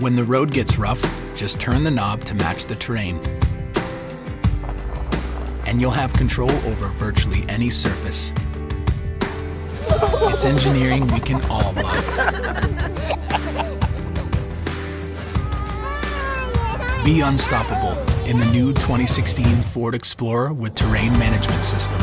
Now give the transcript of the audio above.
When the road gets rough, just turn the knob to match the terrain. And you'll have control over virtually any surface. It's engineering we can all love. Be unstoppable in the new 2016 Ford Explorer with terrain management system.